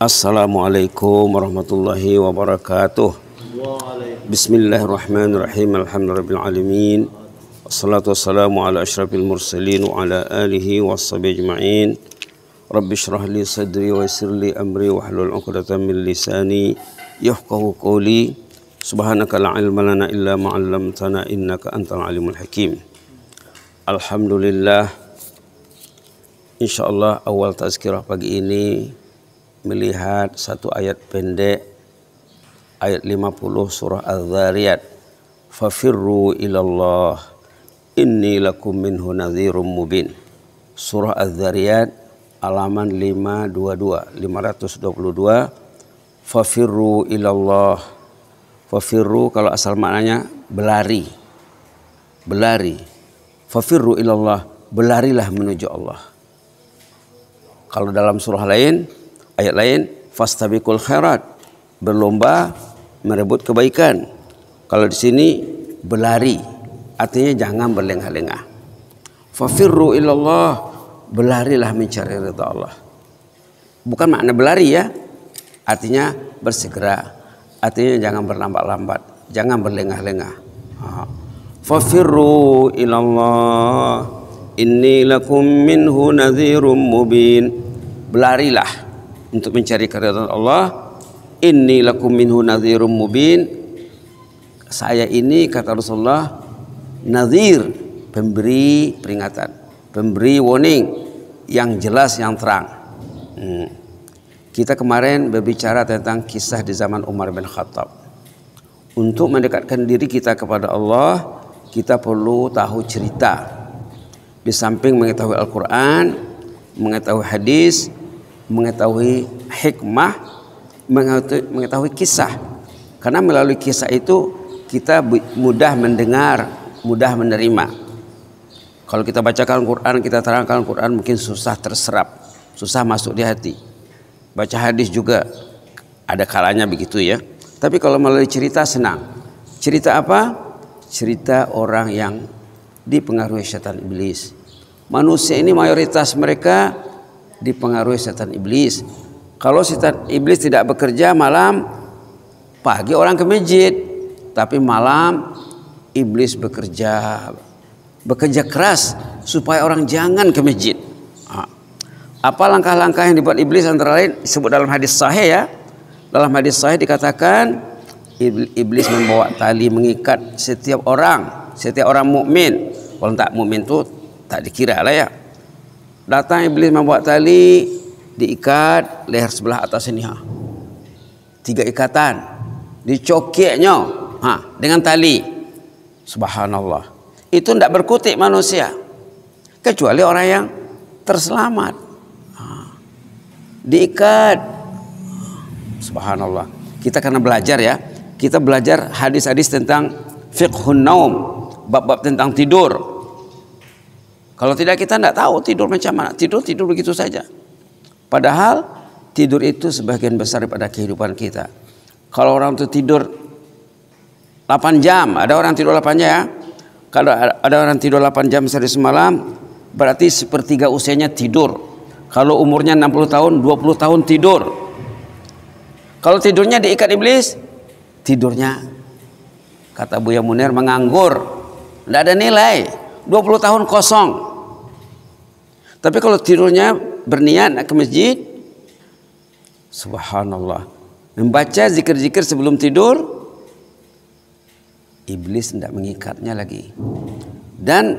Assalamualaikum warahmatullahi wabarakatuh. Bismillahirrahmanirrahim. Alhamdulillahirabbil alamin. Wassalatu wassalamu ala asyrafil mursalin wa ala alihi washabihi ajma'in. Rabbi shrah li sadri wa yassir li amri wa hlul 'uqdatam min lisani yafqahu qawli. Subhanaka la ilma lana illa ma 'allamtana innaka antal alimul hakim. Alhamdulillah. Insyaallah awal tazkirah pagi ini melihat satu ayat pendek ayat 50 surah Az-Zariyat fafirru ilallah inni lakum minhu nadhirum mubin. Surah Az-Zariyat halaman 522 522 fafirru ilallah fafirru kalau asal maknanya berlari berlari. Fafirru ilallah berlarilah menuju Allah. Kalau dalam surah lain Ayat lain, fastabiqul khairat, berlomba merebut kebaikan. Kalau di sini berlari, artinya jangan berlengah-lengah. Fafirru ilallah, berlarilah mencari ridha Allah. Bukan makna berlari ya, artinya bersegera. Artinya jangan berlambat-lambat, jangan berlengah-lengah. Fafirru ilallah, inni lakum minhu nadhirum mubin. Berlarilah untuk mencari keridhaan Allah inni lakum minhu nadhirum mubin. Saya ini kata Rasulullah nadhir pemberi peringatan pemberi warning yang jelas yang terang. Hmm. kita kemarin berbicara tentang kisah di zaman Umar bin Khattab. Untuk mendekatkan diri kita kepada Allah kita perlu tahu cerita. Di samping mengetahui Al-Quran mengetahui hadis mengetahui hikmah, mengetahui, kisah. Karena melalui kisah itu kita mudah mendengar, mudah menerima. Kalau kita bacakan Quran, kita terangkan Quran mungkin susah terserap, susah masuk di hati. Baca hadis juga ada kalanya begitu ya. Tapi kalau melalui cerita senang. Cerita apa? Cerita orang yang dipengaruhi setan iblis. Manusia ini mayoritas mereka dipengaruhi setan iblis. Kalau setan iblis tidak bekerja malam, pagi orang ke masjid, tapi malam iblis bekerja bekerja keras supaya orang jangan ke masjid. Apa langkah-langkah yang dibuat iblis antara lain disebut dalam hadis sahih ya. Dalam hadis sahih dikatakan iblis membawa tali mengikat setiap orang, setiap orang mukmin. Kalau tak mukmin itu tak dikira lah ya. Datang iblis membuat tali diikat leher sebelah atas ini ha. Tiga ikatan. Dicokeknya ha dengan tali. Subhanallah. Itu tidak berkutik manusia. Kecuali orang yang terselamat. Ha. Diikat. Subhanallah. Kita karena belajar ya. Kita belajar hadis-hadis tentang fiqhun naum. Bab-bab tentang tidur. Kalau tidak kita tidak tahu tidur macam mana. Tidur tidur begitu saja. Padahal tidur itu sebagian besar daripada kehidupan kita. Kalau orang itu tidur 8 jam, ada orang tidur 8 jam ya. Kalau ada orang tidur 8 jam sehari semalam, berarti sepertiga usianya tidur. Kalau umurnya 60 tahun, 20 tahun tidur. Kalau tidurnya diikat iblis, tidurnya kata Buya Munir menganggur. Tidak ada nilai. 20 tahun kosong. Tapi kalau tidurnya berniat ke masjid, subhanallah. Membaca zikir-zikir sebelum tidur, iblis tidak mengikatnya lagi. Dan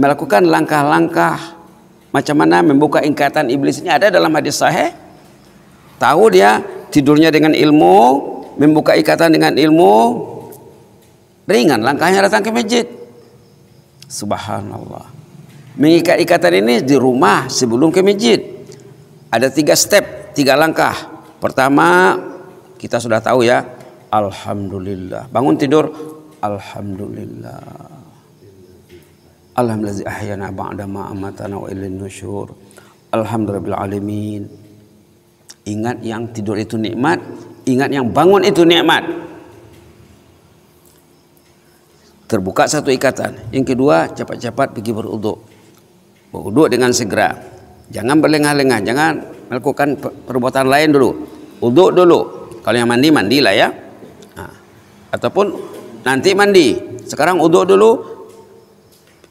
melakukan langkah-langkah macam mana membuka ikatan iblisnya ada dalam hadis sahih. Tahu dia tidurnya dengan ilmu, membuka ikatan dengan ilmu, ringan langkahnya datang ke masjid. Subhanallah. Mengikat ikatan ini di rumah sebelum ke masjid. Ada tiga step, tiga langkah. Pertama, kita sudah tahu ya. Alhamdulillah. Bangun tidur. Alhamdulillah. Alhamdulillah ahyana ba'da ma amatana wa ilin nusyur. Alhamdulillah alamin. Ingat yang tidur itu nikmat, ingat yang bangun itu nikmat. Terbuka satu ikatan. Yang kedua, cepat-cepat pergi beruduk. Berwuduk dengan segera. Jangan berlengah-lengah, jangan melakukan perbuatan lain dulu. Uduk dulu. Kalau yang mandi mandilah ya. Nah, ataupun nanti mandi. Sekarang uduk dulu.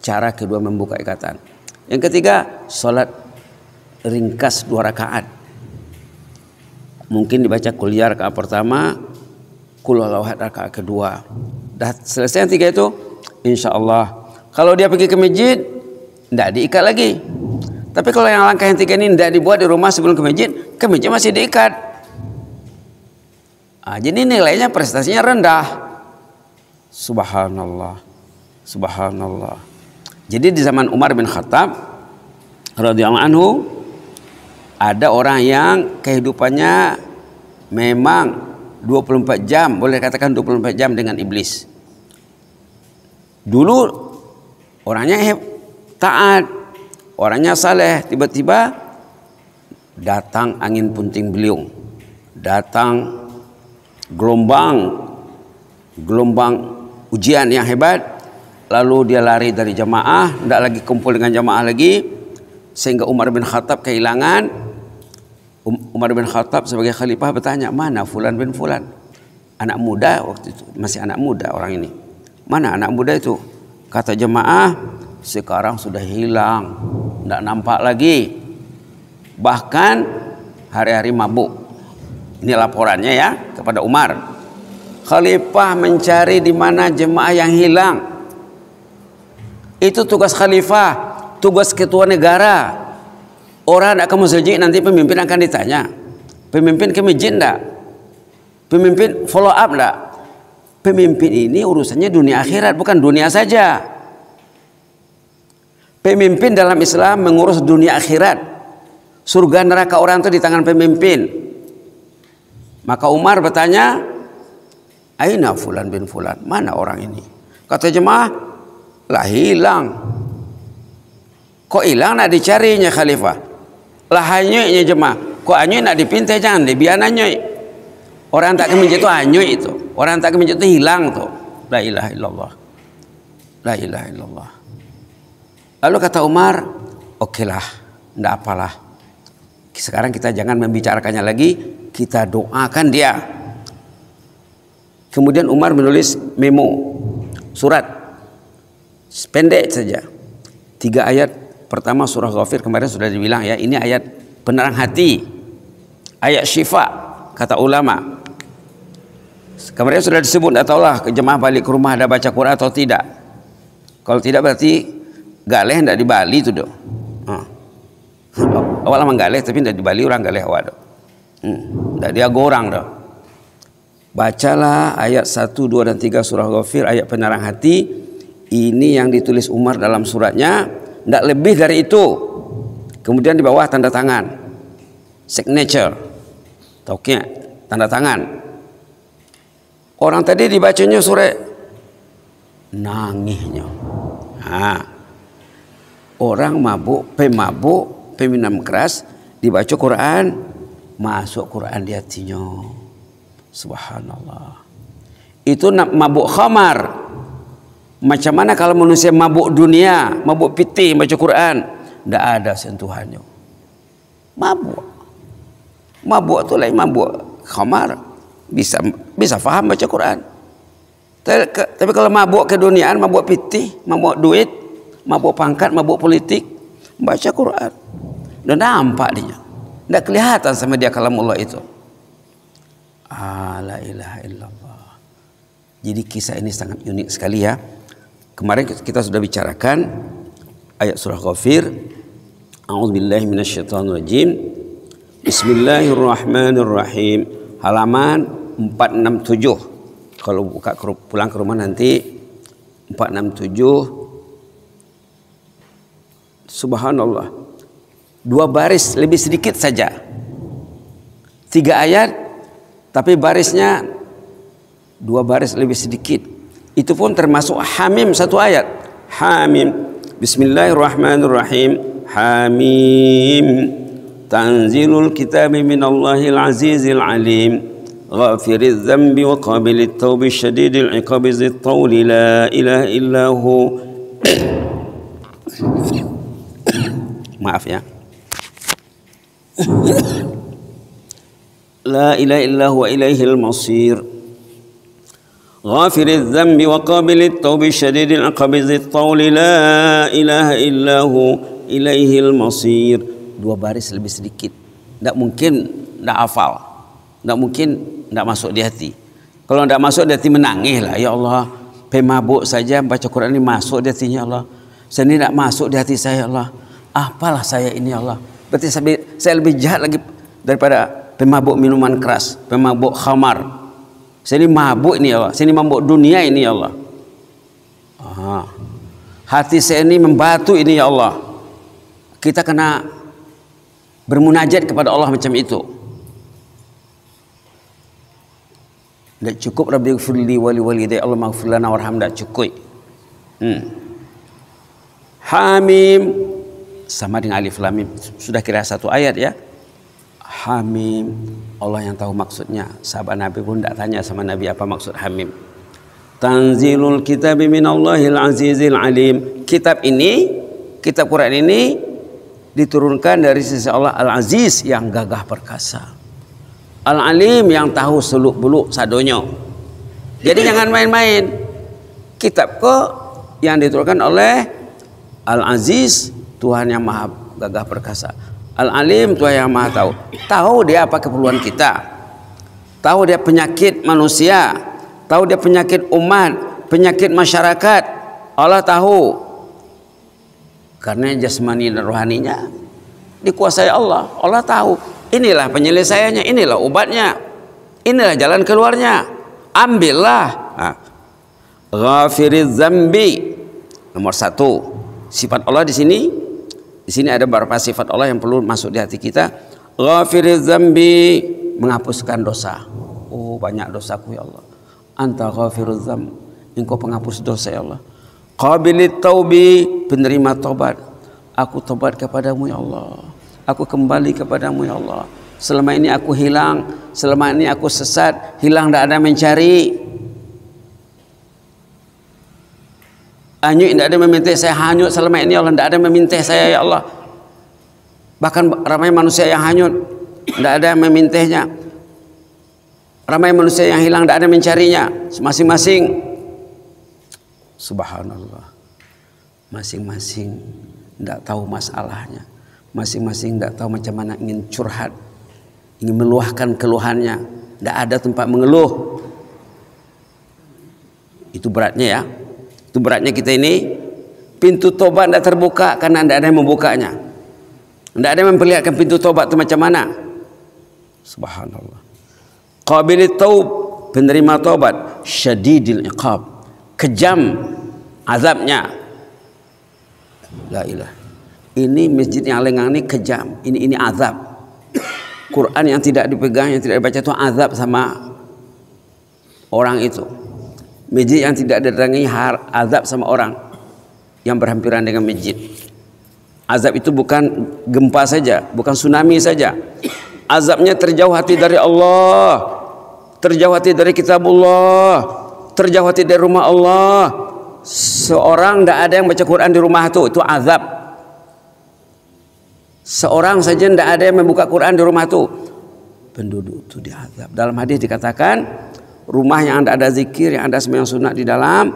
Cara kedua membuka ikatan. Yang ketiga, sholat ringkas dua rakaat. Mungkin dibaca kuliah rakaat pertama, kulawat rakaat kedua. Dah selesai yang tiga itu, insya Allah. Kalau dia pergi ke masjid, tidak diikat lagi. Tapi kalau yang langkah yang tiga ini tidak dibuat di rumah sebelum ke masjid, ke masjid masih diikat. Nah, jadi nilainya prestasinya rendah. Subhanallah. Subhanallah. Jadi di zaman Umar bin Khattab radhiyallahu anhu ada orang yang kehidupannya memang 24 jam, boleh katakan 24 jam dengan iblis. Dulu orangnya taat, orangnya saleh, tiba-tiba datang angin punting beliung, datang gelombang gelombang ujian yang hebat lalu dia lari dari jamaah, tidak lagi kumpul dengan jamaah lagi, sehingga Umar bin Khattab kehilangan. Um, Umar bin Khattab sebagai khalifah bertanya, mana Fulan bin Fulan? Anak muda waktu itu, masih anak muda orang ini. Mana anak muda itu? Kata jemaah, sekarang sudah hilang, tidak nampak lagi. Bahkan hari-hari mabuk. Ini laporannya ya kepada Umar. Khalifah mencari di mana jemaah yang hilang. Itu tugas khalifah, tugas ketua negara. Orang nak ke masjid nanti pemimpin akan ditanya. Pemimpin ke masjid enggak? Pemimpin follow up enggak? Pemimpin ini urusannya dunia akhirat bukan dunia saja. Pemimpin dalam Islam mengurus dunia akhirat. Surga neraka orang itu di tangan pemimpin. Maka Umar bertanya, Aina fulan bin fulan? Mana orang ini? Kata jemaah, lah hilang. Kok hilang nak dicarinya khalifah? Lah hanyutnya jemaah. Kok hanyut nak dipintai jangan dibiar hanyut. Orang tak kemencet itu hanyut itu. Orang tak kemencet itu hilang tuh. La ilaha illallah. La ilaha illallah. Lalu kata Umar, oke lah, ndak apalah. Sekarang kita jangan membicarakannya lagi, kita doakan dia. Kemudian Umar menulis memo, surat Pendek saja. Tiga ayat pertama surah Ghafir kemarin sudah dibilang ya. Ini ayat penerang hati. Ayat syifa kata ulama. Kemarin sudah disebut tak tahulah jemaah balik ke rumah ada baca Quran atau tidak. Kalau tidak berarti galeh tidak di Bali itu. Hmm. Awal memang galeh tapi tidak di Bali orang galeh awal dong. Hmm. Tidak dia gorang dong. Bacalah ayat 1, 2 dan 3 surah Ghafir ayat penerang hati ini yang ditulis Umar dalam suratnya tidak lebih dari itu kemudian di bawah tanda tangan signature toknya tanda tangan orang tadi dibacanya surat nangisnya nah, orang mabuk pemabuk peminum keras dibaca Quran masuk Quran di hatinya subhanallah itu mabuk khamar macam mana kalau manusia mabuk dunia, mabuk piti baca Quran, tidak ada sentuhannya. Mabuk. Mabuk itu lain mabuk khamar. Bisa bisa faham baca Quran. Tapi kalau mabuk keduniaan, mabuk piti, mabuk duit, mabuk pangkat, mabuk politik, baca Quran. Dan nampak dia. Tidak kelihatan sama dia kalau Allah itu. Ah, la ilaha illallah. Jadi kisah ini sangat unik sekali ya. Kemarin kita sudah bicarakan ayat surah Ghafir. A'udzubillahi minasyaitonirrajim. Bismillahirrahmanirrahim. Halaman 467. Kalau buka pulang ke rumah nanti 467 Subhanallah. Dua baris lebih sedikit saja. Tiga ayat tapi barisnya dua baris lebih sedikit itu pun termasuk Hamim satu ayat. Hamim. Bismillahirrahmanirrahim. Hamim. Tanzilul kitab min Allahil azizil alim. غافر الذنب وقابل التوب الشديد العقاب ذي الطول لا إله إلا هو maaf ya لا إله إلا هو إليه المصير غافر الذنب وقابل التوب شديد العقاب ذي الطول لا إله إلا هو إليه المصير dua baris lebih sedikit tidak mungkin tidak hafal tidak mungkin tidak masuk di hati kalau tidak masuk di hati menangis lah ya Allah pemabuk saja baca Quran ini masuk di hatinya Allah saya ini tidak masuk di hati saya Allah apalah saya ini Allah? Berarti saya, saya lebih jahat lagi daripada pemabuk minuman keras pemabuk khamar. Saya ini mabuk ini ya Allah. Saya ini mabuk dunia ini ya Allah. Aha. hati saya ini membatu ini ya Allah. Kita kena bermunajat kepada Allah macam itu. Tidak cukup Rabbi gfirli wali walidai Allah maghfir lana warham tidak cukup. Hmm. Hamim sama dengan alif lam mim. Sudah kira satu ayat ya. Hamim. Allah yang tahu maksudnya. Sahabat Nabi pun tidak tanya sama Nabi apa maksud Hamim. Tanzilul kitab minallahil azizil alim. Kitab ini kitab Quran ini diturunkan dari sisi Allah Al-Aziz yang gagah perkasa. Al-Alim yang tahu seluk beluk sadonyo. Jadi jangan main-main. Kitab kok yang diturunkan oleh Al-Aziz Tuhan yang maha gagah perkasa. Al-Alim Tuhan yang maha tahu. Tahu dia apa keperluan kita. Tahu dia penyakit manusia. Tahu dia penyakit umat. Penyakit masyarakat. Allah tahu karena jasmani dan rohaninya dikuasai Allah. Allah tahu. Inilah penyelesaiannya, inilah obatnya. Inilah jalan keluarnya. Ambillah. Nah. Ghafiriz zambi. Nomor satu. Sifat Allah di sini. Di sini ada beberapa sifat Allah yang perlu masuk di hati kita. Ghafiriz zambi. Menghapuskan dosa. Oh banyak dosaku ya Allah. Anta ghafiruz zambi. Engkau penghapus dosa ya Allah. Qabilit taubi, penerima tobat. Aku tobat kepadamu ya Allah. Aku kembali kepadamu ya Allah. Selama ini aku hilang, selama ini aku sesat, hilang tidak ada mencari. Hanyut tidak ada meminta saya hanyut selama ini Allah tidak ada meminta saya ya Allah. Bahkan ramai manusia yang hanyut tidak ada yang memintihnya. Ramai manusia yang hilang tidak ada mencarinya. Masing-masing Subhanallah. Masing-masing tidak tahu masalahnya. Masing-masing tidak tahu macam mana ingin curhat. Ingin meluahkan keluhannya. Tidak ada tempat mengeluh. Itu beratnya ya. Itu beratnya kita ini. Pintu tobat tidak terbuka karena tidak ada yang membukanya. Tidak ada yang memperlihatkan pintu tobat itu macam mana. Subhanallah. Qabilit taub. Penerima tobat. Syadidil iqab kejam azabnya la ilah ini masjid yang lengang ini kejam ini ini azab Quran yang tidak dipegang yang tidak dibaca itu azab sama orang itu masjid yang tidak didatangi azab sama orang yang berhampiran dengan masjid. Azab itu bukan gempa saja bukan tsunami saja. Azabnya terjauh hati dari Allah terjauh hati dari kitabullah terjauh dari rumah Allah. Seorang tidak ada yang baca Quran di rumah itu itu azab. Seorang saja tidak ada yang membuka Quran di rumah itu penduduk itu diazab. Dalam hadis dikatakan rumah yang anda ada zikir yang ada sembahyang sunat di dalam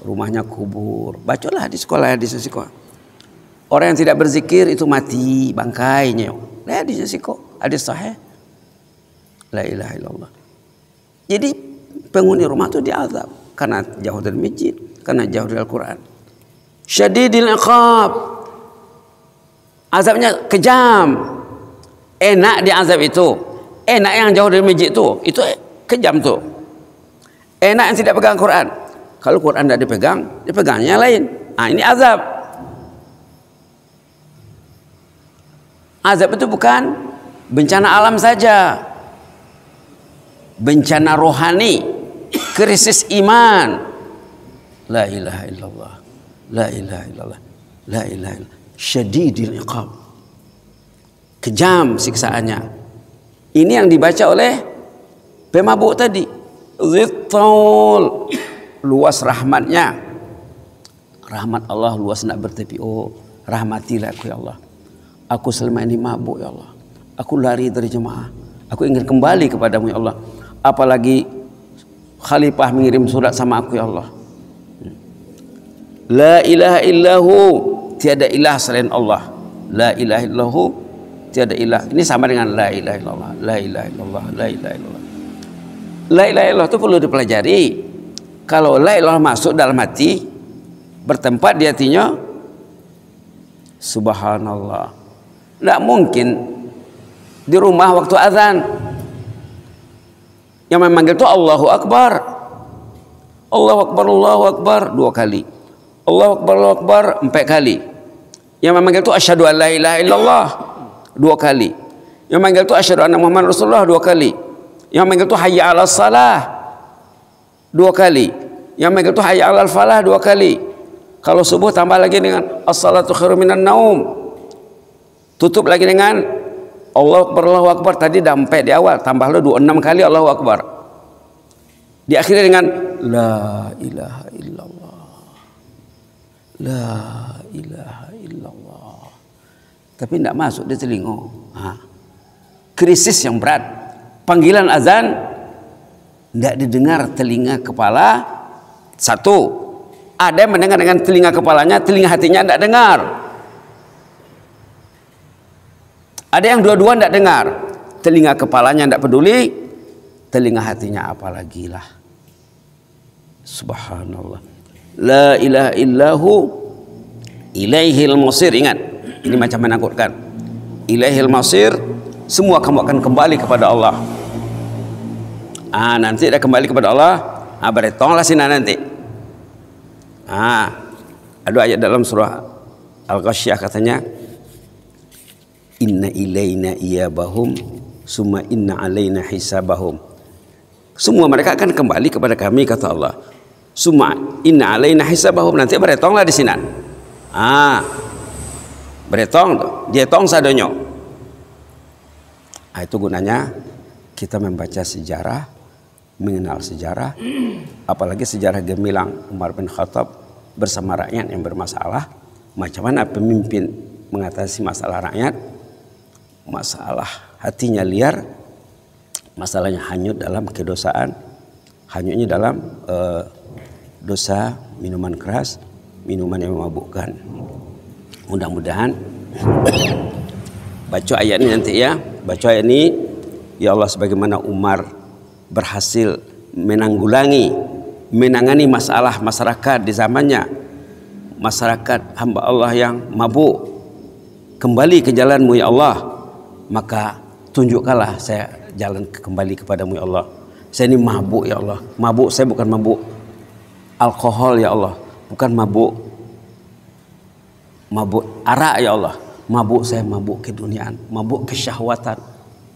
rumahnya kubur bacalah di sekolah di sekolah orang yang tidak berzikir itu mati bangkainya lihat di sekolah hadis sahih la ilaha illallah jadi penghuni rumah itu diazab karena jauh dari masjid, karena jauh dari Al-Quran. Syadidil iqab. Azabnya kejam. Enak di azab itu. Enak yang jauh dari masjid itu. Itu kejam tuh. Enak yang tidak pegang Quran. Kalau Quran tidak dipegang, dipegangnya lain. Ah ini azab. Azab itu bukan bencana alam saja. Bencana rohani krisis iman. La ilaha illallah. La ilaha illallah. La ilaha illallah. Syadidil iqab. Kejam siksaannya. Ini yang dibaca oleh pemabuk tadi. Zittul. Luas rahmatnya. Rahmat Allah luas nak bertepi. Oh, rahmatilah aku ya Allah. Aku selama ini mabuk ya Allah. Aku lari dari jemaah. Aku ingin kembali kepadamu ya Allah. Apalagi khalifah mengirim surat sama aku ya Allah. La ilaha illahu tiada ilah selain Allah. La ilaha illahu tiada ilah. Ini sama dengan la ilaha illallah. La ilaha illallah. La ilaha illallah. La ilaha illallah itu perlu dipelajari. Kalau la ilaha masuk dalam hati, bertempat di hatinya, subhanallah. Tidak mungkin di rumah waktu azan yang memanggil itu Allahu Akbar. Allahu Akbar, Allahu Akbar dua kali. Allahu Akbar, Allahu Akbar empat kali. Yang memanggil itu asyhadu an la ilaha illallah dua kali. Yang memanggil itu asyhadu anna Muhammad Rasulullah dua kali. Yang memanggil itu hayya 'alas salah dua kali. Yang memanggil itu hayya 'alal falah dua kali. Kalau subuh tambah lagi dengan as-salatu khairu minan naum. Tutup lagi dengan Allah Allahu Akbar tadi dah empat di awal, tambah tambahlah enam kali Allahu Akbar. Diakhiri dengan La ilaha illallah. La ilaha illallah. Tapi tidak masuk di telinga. Krisis yang berat. Panggilan azan tidak didengar telinga kepala. Satu. Ada yang mendengar dengan telinga kepalanya, telinga hatinya tidak dengar. Ada yang dua-dua tidak dengar. Telinga kepalanya tidak peduli. Telinga hatinya apalagi lah. Subhanallah. La ilaha illahu ilaihil masir. Ingat. Ini macam menakutkan. Ilaihil masir. Semua kamu akan kembali kepada Allah. Ah nanti dah kembali kepada Allah. Ah beretonglah sini nanti. Ah ada ayat dalam surah Al-Ghasyiyah katanya inna ilaina iyabahum summa inna alaina hisabahum. Semua mereka akan kembali kepada kami kata Allah. Summa inna alaina hisabahum. Nanti beretonglah di sini ah beretong dia tong sadonyo. Ah, itu gunanya kita membaca sejarah mengenal sejarah apalagi sejarah gemilang Umar bin Khattab bersama rakyat yang bermasalah. Macam mana pemimpin mengatasi masalah rakyat? Masalah hatinya liar, masalahnya hanyut dalam kedosaan, hanyutnya dalam uh, dosa minuman keras, minuman yang memabukkan. Mudah-mudahan baca ayat ini nanti ya, baca ayat ini ya Allah sebagaimana Umar berhasil menanggulangi menangani masalah masyarakat di zamannya. Masyarakat hamba Allah yang mabuk. Kembali ke jalanmu ya Allah. Maka tunjukkanlah saya jalan kembali kepadamu ya Allah. Saya ini mabuk ya Allah. Mabuk saya bukan mabuk alkohol ya Allah. Bukan mabuk mabuk arak ya Allah. Mabuk saya mabuk keduniaan. Mabuk kesyahwatan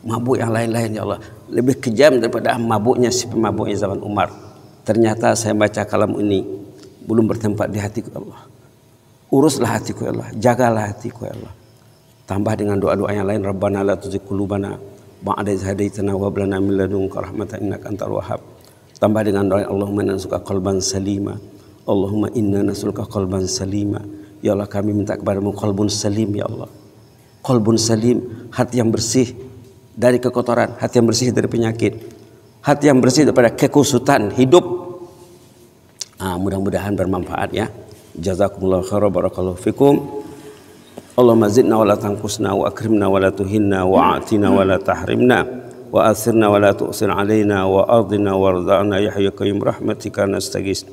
mabuk yang lain-lain ya Allah lebih kejam daripada mabuknya si pemabuknya zaman Umar ternyata saya baca kalam ini belum bertempat di hatiku ya Allah uruslah hatiku ya Allah jagalah hatiku ya Allah Tambah dengan doa-doa yang lain Rabbana la tuzigh qulubana ba'da idh hadaitana wa hab lana min ladunka rahmatan innaka antal wahhab. Tambah dengan doa Allahumma nas'aluka qalban salima. Allahumma inna nas'aluka qalban salima. Ya Allah kami minta kepadamu qalbun salim ya Allah. Qalbun salim, hati yang bersih dari kekotoran, hati yang bersih dari penyakit, hati yang bersih daripada kekusutan hidup. Ah, mudah-mudahan bermanfaat ya. Jazakumullah khairan barakallahu fikum. اللهم زدنا ولا تنقصنا واكرمنا ولا تهنا واعطنا ولا تحرمنا واثرنا ولا تؤثر علينا وارضنا وارضعنا يا حي قيوم رحمتك نستغيث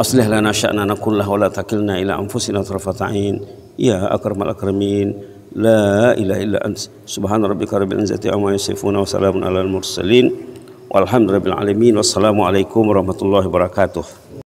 اصلح لنا شاننا كله ولا تكلنا الى انفسنا طرفه عين يا اكرم الاكرمين لا إله إلا أنت. سبحان ربك رب العزة عما يصفون وسلام على المرسلين. والحمد لله العالمين. والسلام عليكم ورحمة الله وبركاته.